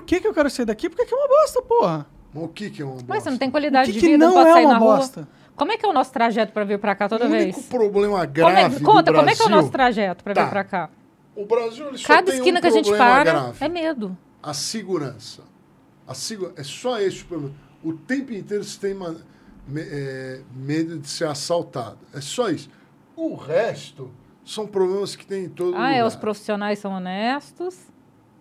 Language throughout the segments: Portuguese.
por que, que eu quero sair daqui? Porque aqui é uma bosta, porra. Mas o que, que é uma bosta? Mas você não tem O qualidade que, de vida, não pode é sair uma na rua. bosta? Como é que é o nosso trajeto pra vir pra cá toda o vez? único problema Como é- grave conta, do como é que é o nosso trajeto pra Tá. vir pra cá? O Brasil ele só Cada tem esquina um que a gente para grave. é medo. A segurança. A segu... É só esse o problema. O tempo inteiro você tem me- é, medo de ser assaltado. É só isso. O resto são problemas que tem em todo Ah, lugar. é, os profissionais são honestos.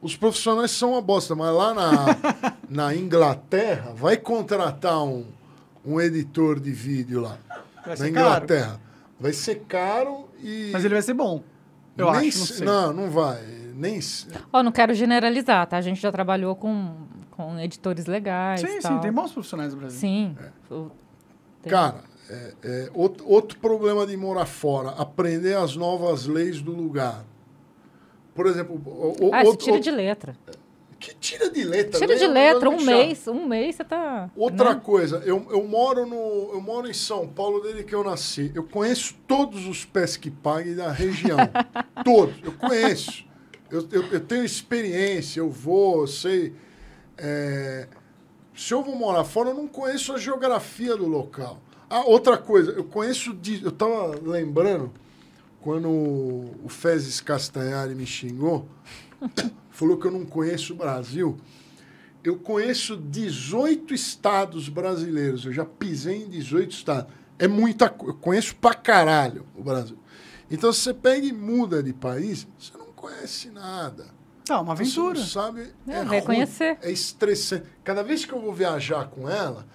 Os profissionais são uma bosta, mas lá na, na Inglaterra, vai contratar um, um editor de vídeo lá. Vai na ser caro. Inglaterra. Vai ser caro e. Mas ele vai ser bom. Eu nem acho, não se-. Não, não vai. Nem. Ó, não quero generalizar, tá? A gente já trabalhou com, com editores legais. Sim, sim, tem bons profissionais no Brasil. Sim. O- tem- Cara, é, é outro, outro problema de morar fora, aprender as novas leis do lugar. Por exemplo, o, Ah, outro- tira de letra. que tira de letra. Tira lei de letra, um chato. mês. Um mês você tá. Outra né? coisa, eu, eu moro no eu moro em São Paulo desde que eu nasci. Eu conheço todos os pés que paguem da região. todos, eu conheço. Eu, eu, eu tenho experiência, eu vou, eu sei. é, se eu vou morar fora, eu não conheço a geografia do local. Ah, outra coisa, eu conheço. de- Eu tava lembrando quando o Fezes Castanhari me xingou, falou que eu não conheço o Brasil. Eu conheço 18 estados brasileiros. Eu já pisei em 18 estados. É muita coisa. Eu conheço pra caralho o Brasil. Então, se você pega e muda de país, você não conhece nada. Tá, uma aventura. Você não sabe. É, É, vai ruim, conhecer. É estressante. Cada vez que eu vou viajar com ela,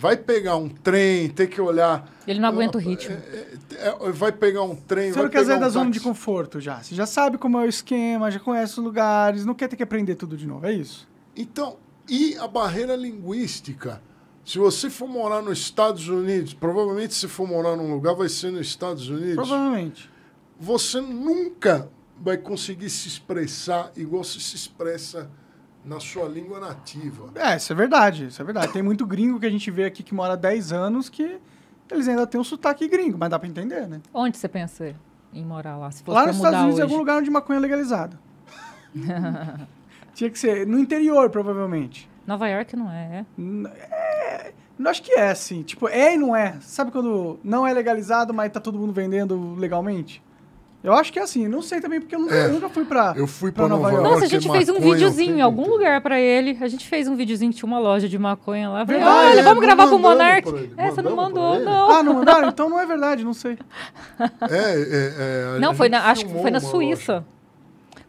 vai pegar um trem, ter que olhar. Ele não aguenta o ritmo. É, é, é, vai pegar um trem. Você vai não quer sair pegar da um zona de conforto já. Você já sabe como é o esquema, já conhece os lugares, não quer ter que aprender tudo de novo, é isso? Então, e a barreira linguística? Se você for morar nos Estados Unidos, provavelmente se for morar num lugar vai ser nos Estados Unidos, Provavelmente. você nunca vai conseguir se expressar igual você se expressa na sua língua nativa. É, isso é verdade, isso é verdade. Tem muito gringo que a gente vê aqui que mora há 10 anos que eles ainda têm um sotaque gringo, mas dá pra entender, né? Onde você pensa em morar lá? Se fosse Lá nos mudar Estados Unidos, em hoje. algum lugar onde maconha é legalizada. Tinha que ser no interior, provavelmente. Nova York não é. É, não acho que é assim. Tipo, é e não é. Sabe quando não é legalizado, mas tá todo mundo vendendo legalmente? Eu acho que é assim. Não sei também, porque eu nunca, É, eu nunca fui pra. Eu fui Pra para Nova Nova York. Nossa, a gente fez um videozinho em algum lugar pra ele. A gente fez um videozinho que tinha uma loja de maconha lá. Eu Falei, Verdade, olha, é, vamos gravar com o Monark. pra É, você não pra mandou, não. Ah, não mandaram? Então não é verdade, não sei. É, é, é, Não, foi na, acho que foi na Suíça. loja.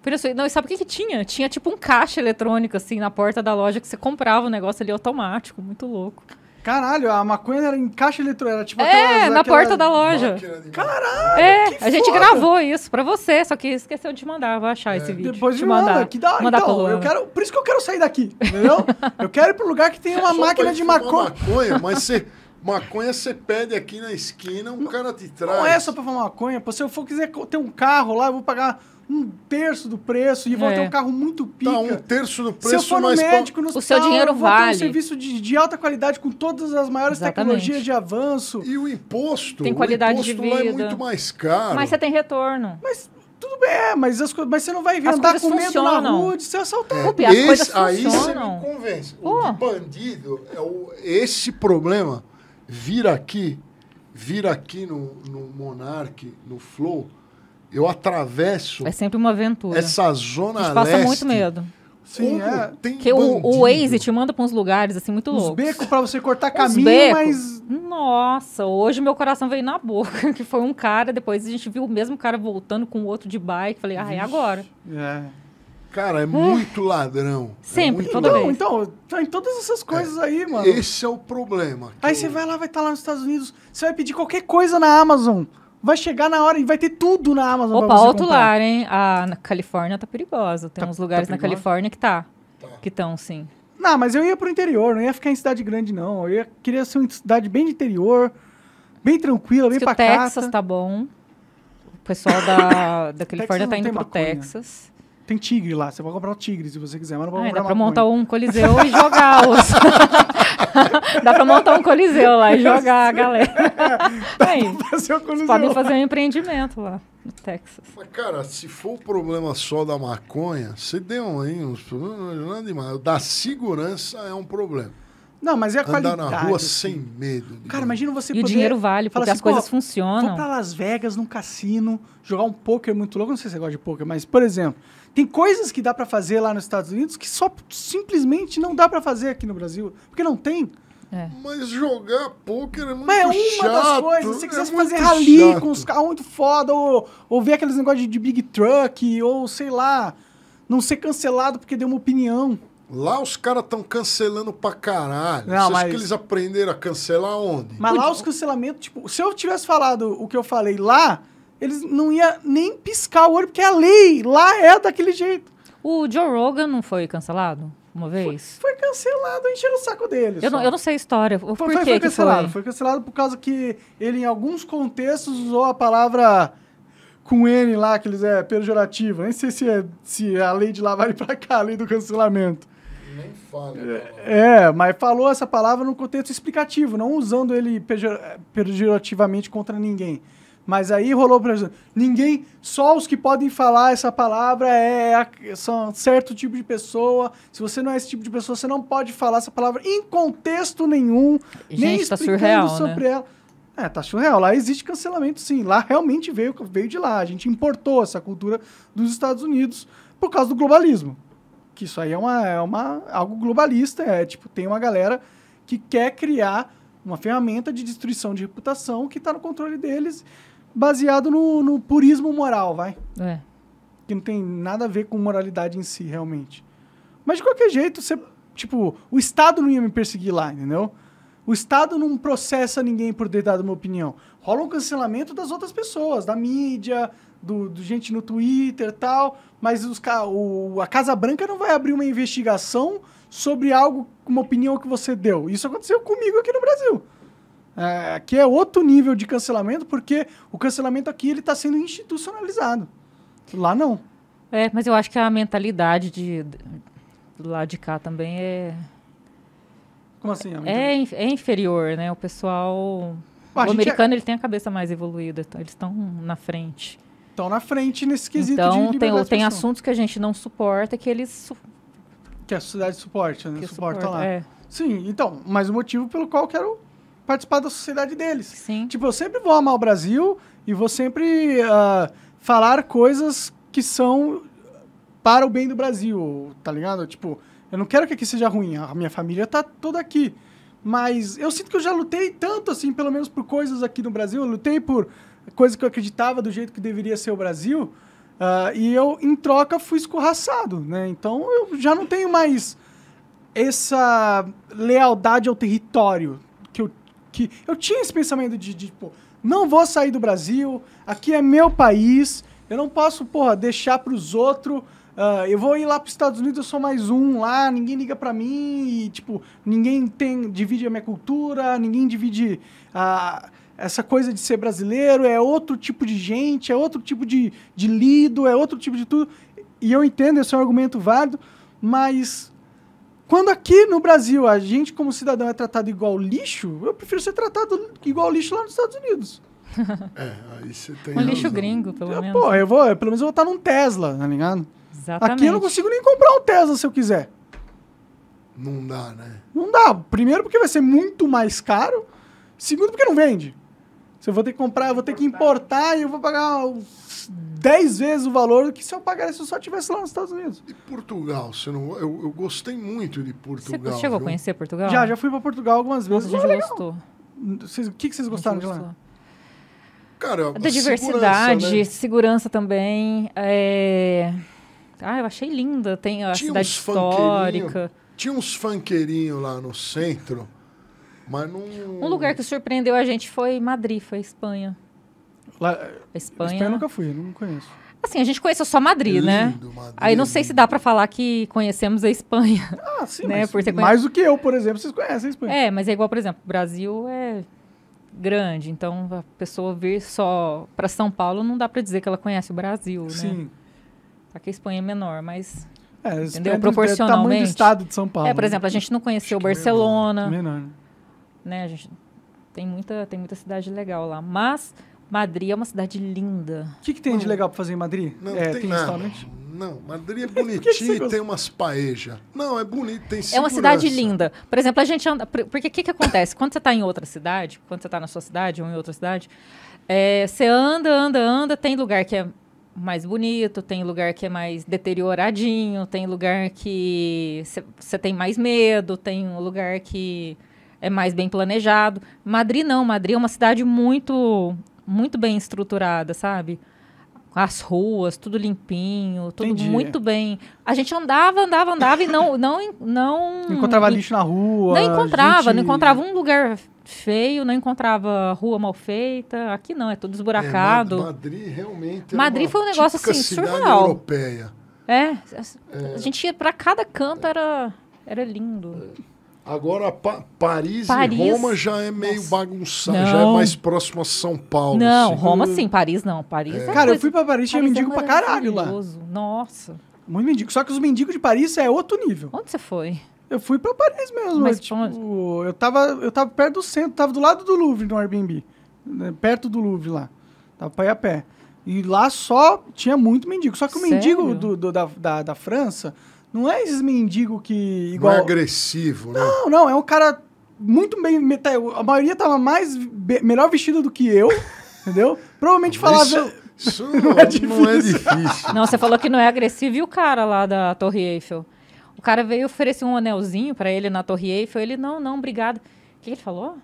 Foi na Suíça. Não, e sabe o que, que tinha? Tinha tipo um caixa eletrônico, assim, na porta da loja que você comprava o negócio ali automático. Muito louco. Caralho, a maconha era em caixa eletrônica. Era tipo É, aquelas- na aquela- porta da loja. De- Caralho! É, que a gente foda! gravou isso pra você, só que esqueceu de te mandar. Vou achar esse vídeo. Depois te me manda, que dá. mandar pra Então, eu quero, por isso que eu quero sair daqui, entendeu? eu quero ir pro lugar que tem uma Só máquina de maconha. maconha, mas você, maconha você pede aqui na esquina, um cara te traz. Não é só pra fumar maconha. Pô, se eu for quiser ter um carro lá, eu vou pagar um terço do preço e vou É. ter um carro muito pica. Tá um terço do Se preço, eu for no mas médico, no O seu hospital, dinheiro eu vou ter vale. um serviço de, de alta qualidade com todas as maiores Exatamente. tecnologias de avanço. E o imposto? Tem qualidade o de imposto lá é vida. muito mais caro. Mas você tem retorno. Mas tudo bem, é, mas, as, co- mas você não vai andar coisas com medo na funcionam. rua de ser assaltado. Coisas Esse, aí você me convence. Pô. O de bandido, é o, esse problema, vir aqui, vir aqui no, no Monark, no Flow, eu atravesso É sempre uma aventura. essa zona gente passa leste. muito medo. Sim, Como é. tem Porque o, o. Waze te manda pra uns lugares, assim, muito Uns loucos. becos pra você cortar caminho, mas. Nossa, hoje meu coração veio na boca, que foi um cara, depois a gente viu o mesmo cara voltando com o outro de bike. Falei, ah, é agora. É. Cara, é muito ladrão. É Sempre, muito toda Então, vez. então, tem todas essas coisas aí, mano. Esse é o problema. que Aí eu- você vai lá, vai estar lá nos Estados Unidos, você vai pedir qualquer coisa na Amazon. Vai chegar na hora e vai ter tudo na Amazon. pra Opa, você outro comprar. lar, hein? A na Califórnia tá perigosa. Tem Tá- uns lugares tá na? Califórnia que tá. Tá. Que estão, sim. Não, mas eu ia pro interior, não ia ficar em cidade grande, não. Eu ia, queria ser uma cidade bem de interior, bem tranquila, bem Diz o pacata. Texas tá bom. O pessoal da, da Califórnia tá indo pro maconha. Texas. Tem tigre lá, você pode comprar um tigre se você quiser, mas não pode Ah, comprar dá pra maconha. montar um coliseu e jogar os. dá pra montar um coliseu lá e jogar a galera. Aí, Fazer o vocês coliseu. podem fazer um empreendimento lá. no Texas. Mas, cara, se for o problema só da maconha, você deu aí uns problemas, nada demais. O Da segurança é um problema. Não, mas é a Andar qualidade. na rua assim. sem medo. Cara, imagina você E o poder... dinheiro vale, fala porque assim, as coisas "Pô, funcionam. Vou pra Las Vegas, num cassino, jogar um poker muito louco. Não sei se você gosta de poker, mas, por exemplo, tem coisas que dá pra fazer lá nos Estados Unidos que só simplesmente não dá pra fazer aqui no Brasil. Porque não tem. É. Mas jogar pôquer é muito Mas é uma chato. das coisas. Se você é quisesse muito fazer rally chato. com os carros muito foda, ou, ou ver aqueles negócios de, de big truck, ou sei lá, não ser cancelado porque deu uma opinião. Lá os caras estão cancelando pra caralho. Não, Você acha mas- que eles aprenderam a cancelar onde? Mas lá os cancelamentos, tipo, se eu tivesse falado o que eu falei lá, eles não iam nem piscar o olho, porque a lei lá é daquele jeito. O Joe Rogan não foi cancelado uma vez? Foi cancelado, encheram o saco deles. Eu não, eu não sei a história. Foi, Por foi, que foi que cancelado. foi? Foi cancelado por causa que ele, em alguns contextos, usou a palavra com N lá, que eles é pejorativa. Nem sei se, é, se a lei de lá vale pra cá, a lei do cancelamento. Nem fala. É, mas falou essa palavra no contexto explicativo, não usando ele pejor- pejorativamente contra ninguém. Mas aí rolou, por exemplo, ninguém, só os que podem falar essa palavra é, a- são certo tipo de pessoa. Se você não é esse tipo de pessoa, você não pode falar essa palavra em contexto nenhum, nem Gente, tá explicando surreal, sobre né? ela. É, tá surreal. Lá existe cancelamento, sim. Lá realmente veio, veio de lá. A gente importou essa cultura dos Estados Unidos por causa do globalismo. Que isso aí é, uma, é uma, algo globalista. É tipo, tem uma galera que quer criar uma ferramenta de destruição de reputação que está no controle deles, baseado no, no purismo moral, vai. É. Que não tem nada a ver com moralidade em si, realmente. Mas de qualquer jeito, você, tipo, o Estado não ia me perseguir lá, entendeu? O Estado não processa ninguém por ter dado uma opinião. Rola um cancelamento das outras pessoas, da mídia, do, do gente no Twitter tal, mas os, o, a Casa Branca não vai abrir uma investigação sobre algo, uma opinião que você deu. Isso aconteceu comigo aqui no Brasil. É, aqui é outro nível de cancelamento, porque o cancelamento aqui ele está sendo institucionalizado. Lá não. É, mas eu acho que a mentalidade de, de- do lado de cá também é, Como assim? é, in- é inferior, né? O pessoal. Ah, o gente americano ele tem a cabeça mais evoluída, então eles estão na frente. Estão na frente nesse quesito de então tem, tem assuntos que a gente não suporta que eles su Que a sociedade suporta, né? que Suporta suportam. lá. É, Sim, então, mas o motivo pelo qual eu quero participar da sociedade deles. sim. Tipo, eu sempre vou amar o Brasil e vou sempre ah, falar coisas que são para o bem do Brasil, tá ligado? Tipo, eu não quero que aqui seja ruim, a minha família tá toda aqui. Mas eu sinto que eu já lutei tanto, assim, pelo menos por coisas aqui no Brasil. Eu lutei por coisas que eu acreditava do jeito que deveria ser o Brasil. ah, e eu, em troca, fui escorraçado, né? Então eu já não tenho mais essa lealdade ao território que eu, que eu tinha esse pensamento de, de tipo, não vou sair do Brasil, aqui é meu país, eu não posso, porra, deixar para os outros. Ah, eu vou ir lá para os Estados Unidos, eu sou mais um lá, ninguém liga para mim e, tipo, ninguém tem divide a minha cultura, ninguém divide a essa coisa de ser brasileiro, é outro tipo de gente, é outro tipo de, de lido, é outro tipo de tudo. E eu entendo, esse é um argumento válido, mas quando aqui no Brasil a gente, como cidadão, é tratado igual lixo, eu prefiro ser tratado igual lixo lá nos Estados Unidos. É, aí você tem. Um lixo razão. gringo, pelo Eu, menos. pô, eu vou, pelo menos eu vou estar num Tesla, tá ligado? Exatamente. Aqui eu não consigo nem comprar um Tesla se eu quiser. Não dá, né? Não dá. Primeiro porque vai ser muito mais caro. Segundo porque não vende. Se eu vou ter que comprar, eu vou ter que importar e eu vou pagar uns 10 vezes o valor que se eu pagasse se eu só estivesse lá nos Estados Unidos. E Portugal? Você não... eu, eu gostei muito de Você Portugal. chegou a viu? conhecer Portugal? Já, já fui pra Portugal algumas Nossa, vezes. a Foi gente gostou. Vocês- O que, que vocês A gostaram de lá? Cara, a Da diversidade, segurança, né? segurança também. É... Ah, eu achei linda. Tem a Tinha cidade histórica. Tinha uns funkeirinhos lá no centro, mas não. Um lugar que surpreendeu a gente foi Madrid, foi Espanha. Lá, A Espanha. Espanha eu nunca fui, eu não conheço. Assim, a gente conheceu só Madrid, É né? lindo, Madrid, Aí não sei se lindo. dá pra falar que conhecemos a Espanha. Ah, sim, Né, mas conhe- mais do que eu, por exemplo, vocês conhecem a Espanha. É, mas é igual, por exemplo, o Brasil é grande, então a pessoa vir só pra São Paulo não dá pra dizer que ela conhece o Brasil, né? Sim. Só que a Espanha é menor, mas É, Entendeu? É do- é do tamanho do Proporcionalmente. estado de São Paulo. é, por exemplo, a gente não conheceu Acho que Barcelona, Menor, né? né? A gente tem muita tem muita cidade legal lá, mas Madrid é uma cidade linda. O que, que tem de legal pra fazer em Madrid? Não é, tem, tem nada. restaurante? Não, Madrid é bonitinho e tem umas paejas. Não, é bonito, tem É uma cidade segurança. linda. Por exemplo, a gente anda. por- Porque o que, que acontece? Quando você está em outra cidade, quando você está na sua cidade ou em outra cidade, é, você anda, anda, anda, tem lugar que é mais bonito, tem lugar que é mais deterioradinho, tem lugar que você- tem mais medo, tem um lugar que é mais bem planejado. Madrid não, Madrid é uma cidade muito, muito bem estruturada, sabe? As ruas, tudo limpinho, tudo Entendi. muito bem. A gente andava, andava, andava e não, não, não, Não encontrava lixo na rua. não encontrava, gente- não encontrava um lugar feio, não encontrava rua mal feita. Aqui não, é tudo É, esburacado. Ma- Madrid realmente é Madrid uma foi um negócio, assim, surreal. europeia. É, a gente ia pra cada canto, era, era lindo. Agora, Pa- Paris, Paris, e Roma já é meio nossa. bagunçado, Não. já é mais próximo a São Paulo. não, assim. Roma sim, Paris não. Paris é. Cara, eu coisa- fui pra Paris, tinha Paris é mendigo pra caralho lá. Nossa. Muito mendigo. Só que os mendigos de Paris é outro nível. Onde você foi? Eu fui pra Paris mesmo. Mas tipo, pra eu tava, eu tava perto do centro, tava do lado do Louvre no Airbnb. né, Perto do Louvre lá. Tava pra ir a pé. E lá só tinha muito mendigo. Só que o Sério? mendigo do, do- da, da, da França não é esses mendigos que. Não Igual. é agressivo, né? Não, não, é um cara muito bem. meta- A maioria tava mais. be- melhor vestido do que eu. entendeu? Provavelmente falava. Isso, isso Não não, é é difícil. difícil. Não, você falou que não é agressivo e o cara lá da Torre Eiffel. O cara veio oferecer um anelzinho pra ele na Torre Eiffel. Ele, não, não, obrigado. O que ele falou?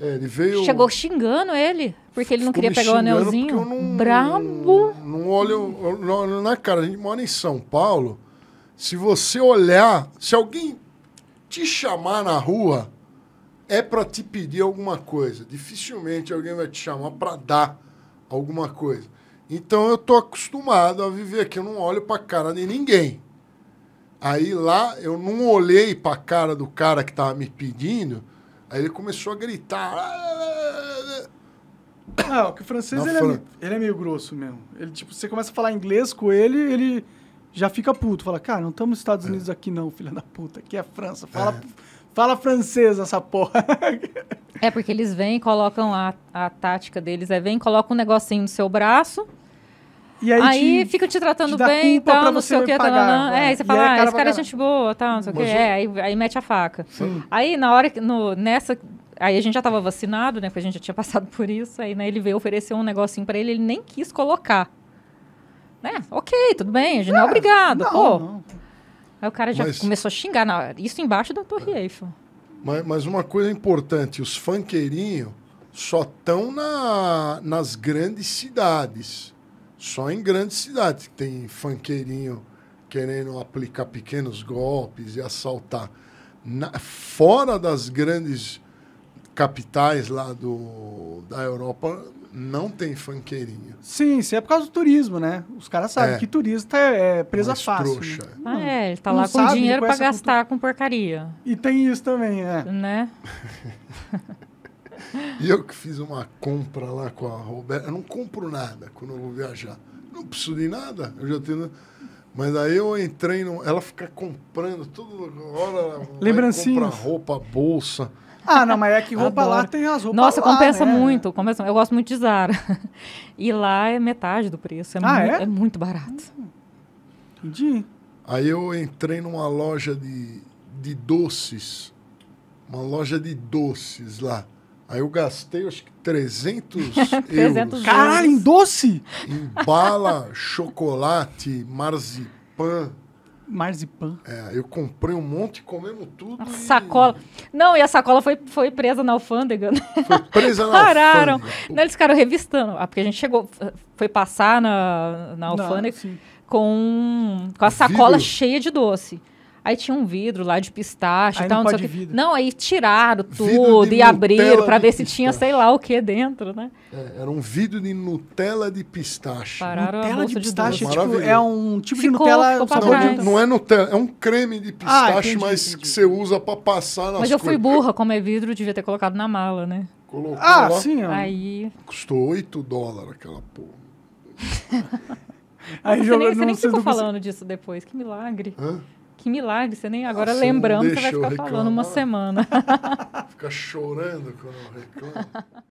É, ele veio. Chegou xingando ele, porque ele não queria pegar o anelzinho. eu não- Brabo. Não olho não na cara. A gente mora em São Paulo. Se você olhar, se alguém te chamar na rua, é pra te pedir alguma coisa. Dificilmente alguém vai te chamar pra dar alguma coisa. Então eu tô acostumado a viver aqui. Eu não olho pra cara de ninguém. Aí lá eu não olhei pra cara do cara que tava me pedindo. Aí ele começou a gritar. Ah, que o francês ele é, Fran- meio, ele é meio grosso mesmo. Ele, tipo, você começa a falar inglês com ele, ele já fica puto. Fala, cara, não estamos nos Estados É. Unidos aqui não, filha da puta. Aqui é França. Fala, fala francês essa porra. É porque eles vêm e colocam a, a tática deles. É vem, coloca um negocinho no seu braço. E aí, Aí, te- fica te tratando te bem e tal, não sei o que. pagar, Tá, né? é, aí você fala, aí ah, esse cara é gente boa, tal, não sei o que. É, aí, aí mete a faca. Aí, na hora que, no, nessa, aí a gente já tava vacinado, né, porque a gente já tinha passado por isso, aí, né, ele veio oferecer um negocinho pra ele, ele nem quis colocar. Né, ok, tudo bem, a gente não é obrigado, não, pô. não. Aí o cara já Mas- começou a xingar, na, isso embaixo da Torre Eiffel. Mas, mas uma coisa importante, os funkeirinhos só estão na, nas grandes cidades. Só em grandes cidades que tem funkeirinho querendo aplicar pequenos golpes e assaltar. Na- fora das grandes capitais lá do, da Europa, não tem funkeirinho. Sim, isso é por causa do turismo, né? Os caras sabem É. que turista é, é presa Mais fácil. trouxa. né? Ah, é, ele tá não lá com sabe, dinheiro não pra conhece a gastar com porcaria, E tem isso também, é. né? E eu que fiz uma compra lá com a Roberta. Eu não compro nada quando eu vou viajar. Não preciso de nada. Eu já tenho. Mas aí eu entrei no. Ela fica comprando toda hora. Lembrancinhas. comprar roupa, bolsa. Ah, não, mas é que roupa lá Adoro. tem as roupas Nossa, lá, compensa né? muito. Compensa, eu gosto muito de Zara. E lá é metade do preço. É, Ah, muito, é? é muito barato. Entendi. Aí eu entrei numa loja de, de doces. Uma loja de doces lá. Aí eu gastei acho que 300 300 euros. Caralho, em doce? Em bala, chocolate, marzipan. Marzipan. É, eu comprei um monte, comemos tudo. E sacola. Não, e a sacola foi, foi presa na alfândega. né? Foi presa na Pararam. alfândega. Não, eles ficaram revistando. Ah, porque a gente chegou, foi passar na, na Não, alfândega sim. com, com a sacola cheia de doce. Aí tinha um vidro lá de pistache Aí e tal, não não. Não, aí tiraram tudo de e abriram de ver se tinha pistache. sei lá o que dentro, né? É, era um vidro de Nutella de pistache. Pararam a Nutella de de pistache doce. tipo, Maravilhoso. é um tipo Ficou- de Nutella Não, de- não é Nutella, é um creme de pistache, entendi, mas entendi. que você usa pra passar nas Mas eu fui burra, como é vidro, devia ter colocado na mala, né? Colocou Ah, lá, sim, ó. Aí. custou 8 dólares aquela porra. Aí você jogou- nem, você nem ficou falando disso depois. Que milagre. Hã? Que milagre. Você nem agora Nossa, não lembrando, você vai ficar falando uma semana. Fica chorando quando eu reclamo.